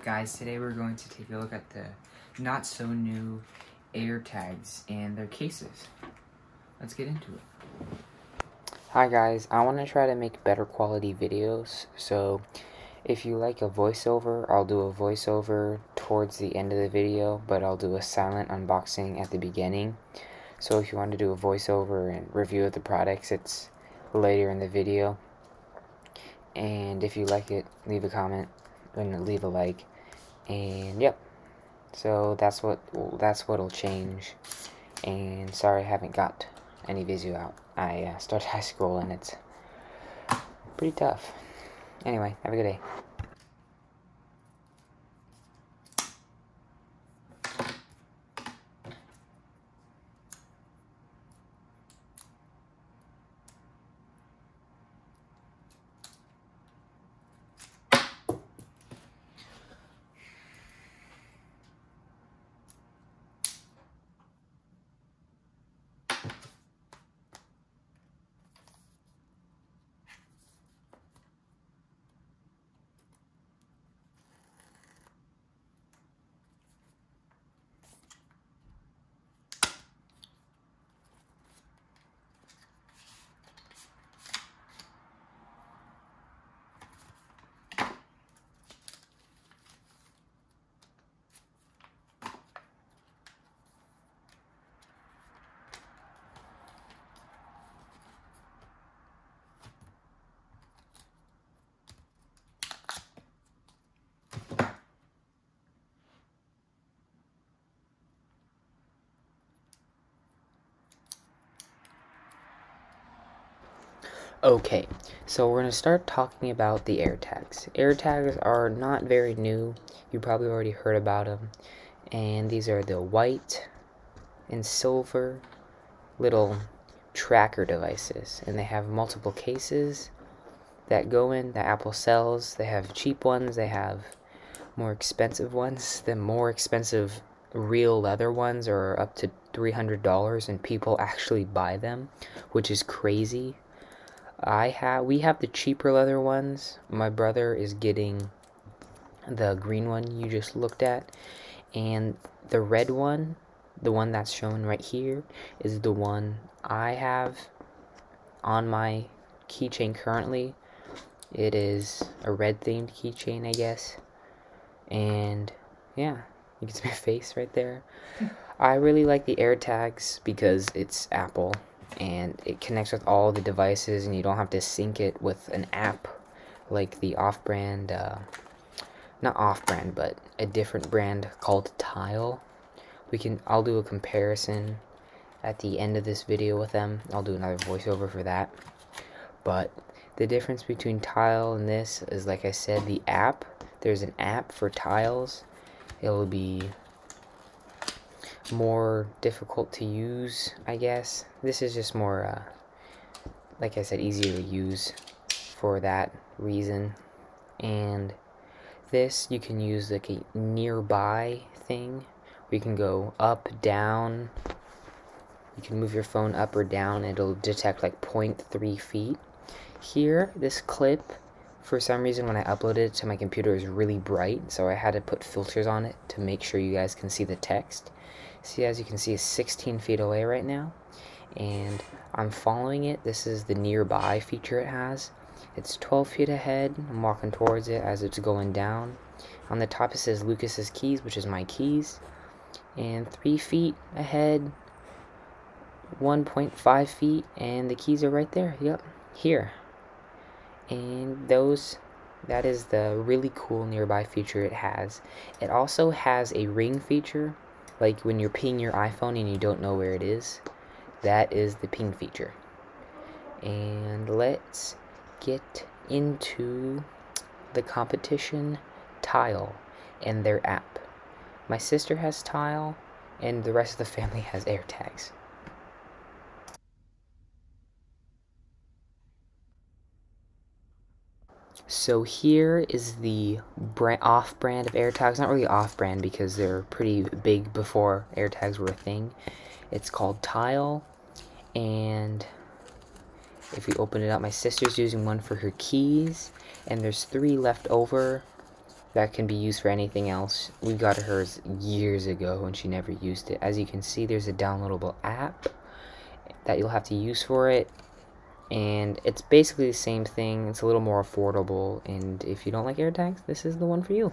up guys, today we're going to take a look at the not so new AirTags and their cases. Let's get into it. Hi guys, I want to try to make better quality videos, so if you like a voiceover, I'll do a voiceover towards the end of the video, but I'll do a silent unboxing at the beginning. So if you want to do a voiceover and review of the products, it's later in the video. And if you like it, leave a comment and leave a like. And yep. So that's what that's what'll change. And sorry I haven't got any video out. I uh, started high school and it's pretty tough. Anyway, have a good day. Okay, so we're going to start talking about the AirTags. AirTags are not very new. You probably already heard about them. And these are the white and silver little tracker devices. And they have multiple cases that go in that Apple sells. They have cheap ones, they have more expensive ones. The more expensive real leather ones are up to $300 and people actually buy them, which is crazy I have we have the cheaper leather ones. My brother is getting the green one you just looked at and the red one, the one that's shown right here is the one I have on my keychain currently. It is a red themed keychain, I guess. And yeah, you can see my face right there. I really like the AirTags because it's Apple and it connects with all the devices and you don't have to sync it with an app like the off-brand uh, not off-brand but a different brand called Tile. We can I'll do a comparison at the end of this video with them. I'll do another voiceover for that. But the difference between Tile and this is like I said the app. There's an app for tiles. It'll be more difficult to use, I guess. This is just more, uh, like I said, easier to use for that reason. And this, you can use like a nearby thing. We can go up, down. You can move your phone up or down. It'll detect like 0.3 feet. Here, this clip, for some reason when I uploaded it to my computer is really bright. So I had to put filters on it to make sure you guys can see the text. See, as you can see, it's 16 feet away right now. And I'm following it. This is the nearby feature it has. It's 12 feet ahead. I'm walking towards it as it's going down. On the top it says Lucas's keys, which is my keys. And 3 feet ahead, 1.5 feet, and the keys are right there. Yep, here. And those, that is the really cool nearby feature it has. It also has a ring feature like when you're pinging your iPhone and you don't know where it is, that is the ping feature. And let's get into the competition tile and their app. My sister has tile and the rest of the family has AirTags. So here is the off-brand of AirTags. Not really off-brand because they're pretty big before AirTags were a thing. It's called Tile, and if we open it up, my sister's using one for her keys, and there's three left over that can be used for anything else. We got hers years ago and she never used it. As you can see, there's a downloadable app that you'll have to use for it. And it's basically the same thing. It's a little more affordable. And if you don't like air AirTags, this is the one for you.